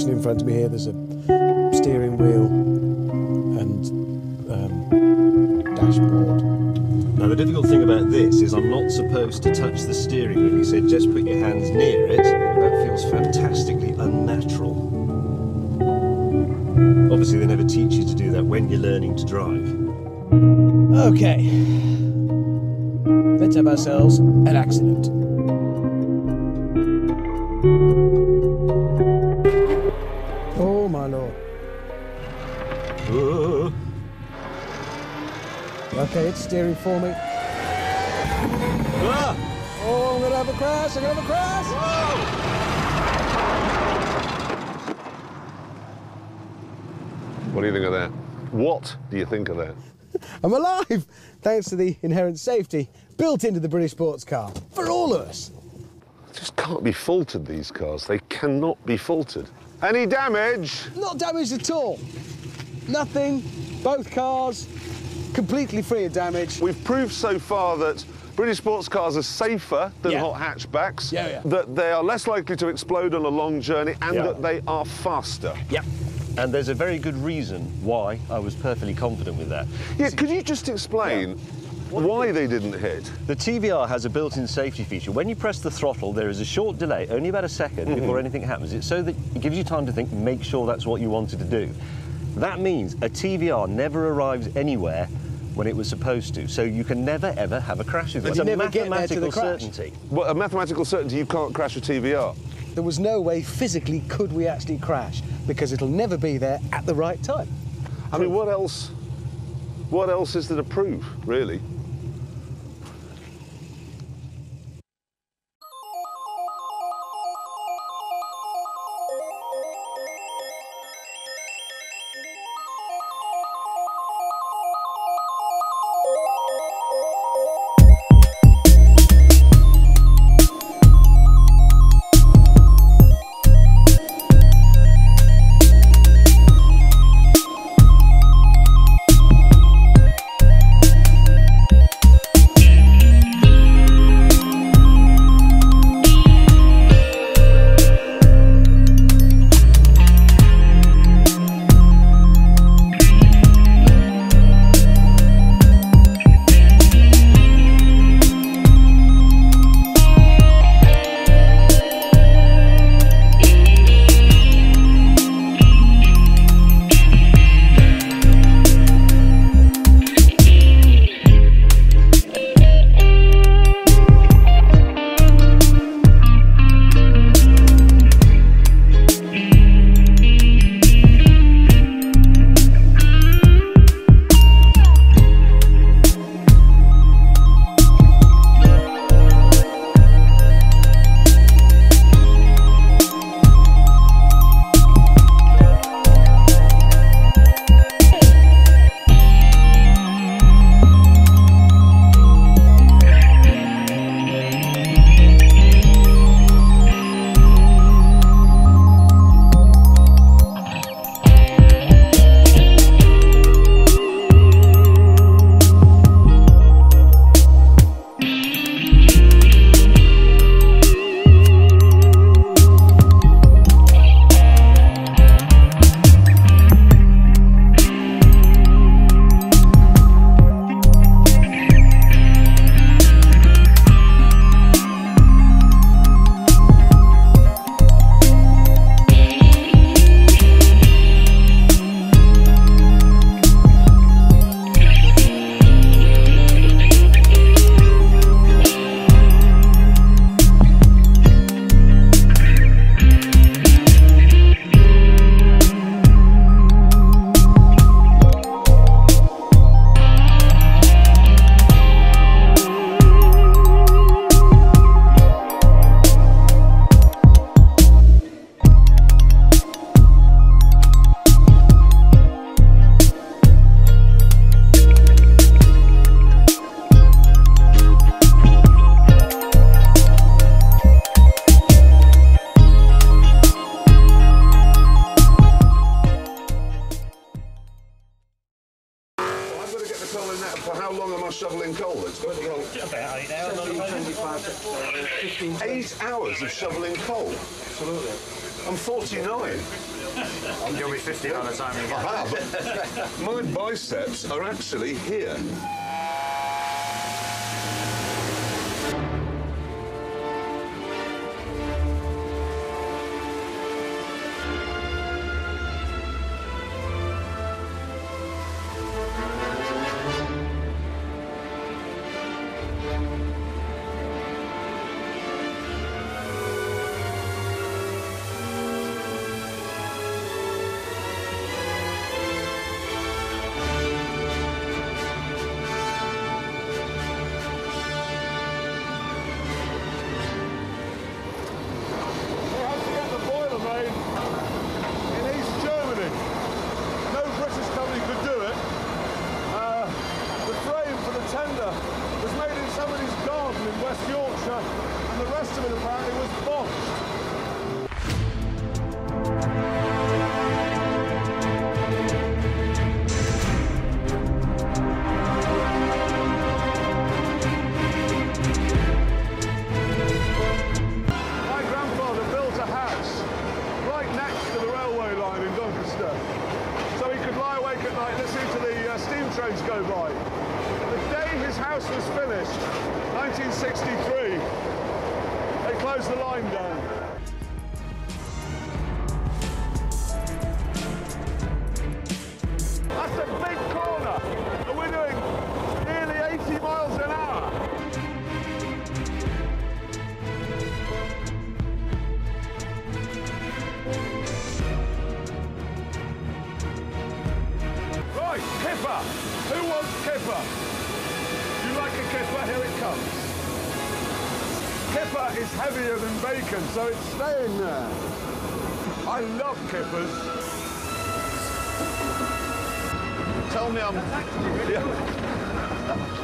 section in front of me here. There's a steering wheel and um, dashboard. Now the difficult thing about this is I'm not supposed to touch the steering wheel. He said just put your hands near it. That feels fantastically unnatural. Obviously they never teach you to do that when you're learning to drive. Okay. Let's have ourselves an accident. Steering for me. Ah! Oh, I'm gonna have a crash, I'm gonna have a crash! What do you think of that? What do you think of that? I'm alive! Thanks to the inherent safety built into the British sports car for all of us. Just can't be faulted, these cars. They cannot be faulted. Any damage? Not damaged at all. Nothing. Both cars completely free of damage. We've proved so far that British sports cars are safer than Yeah. hot hatchbacks, Yeah, yeah. that they are less likely to explode on a long journey, and Yeah. that they are faster. Yep. And there's a very good reason why I was perfectly confident with that. Yeah, could you just explain why they didn't hit? The TVR has a built-in safety feature. When you press the throttle, there is a short delay, only about a 2nd mm-hmm. before anything happens. It's so that it gives you time to think, make sure that's what you wanted to do. That means a TVR never arrives anywhere when it was supposed to. So you can never ever have a crash with it. But It's a never get there to the mathematical certainty. Well, a mathematical certainty you can't crash a TVR. There was no way physically could we actually crash because it'll never be there at the right time. I mean, what else? What else is there to prove, really? 49. You'll be 50 by the time you get there. Mud biceps are actually here. slows the line down. kipper is heavier than bacon, so it's staying there. I love kippers. Tell me I'm... Yeah.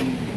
and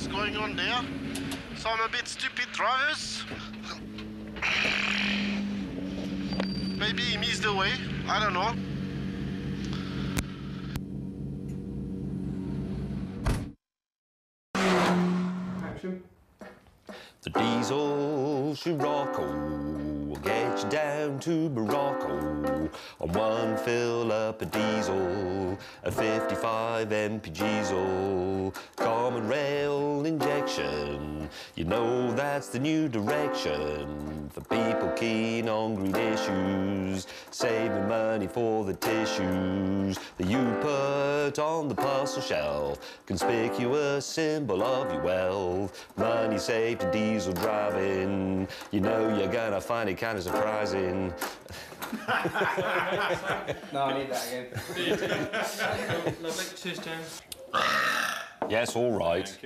what's going on there. Some a bit stupid drivers. Maybe he missed the way. I don't know. The diesel Scirocco oh, will get you down to Morocco on one fill up a diesel, a 55 mpg common rail injection. You know that's the new direction for people keen on green issues, saving money for the tissues that you put on the parcel shelf, conspicuous symbol of your wealth. Money saved to diesel driving. You know you're gonna find it kind of surprising. No, I need that again. Lovely. Cheers, James. Yes, all right.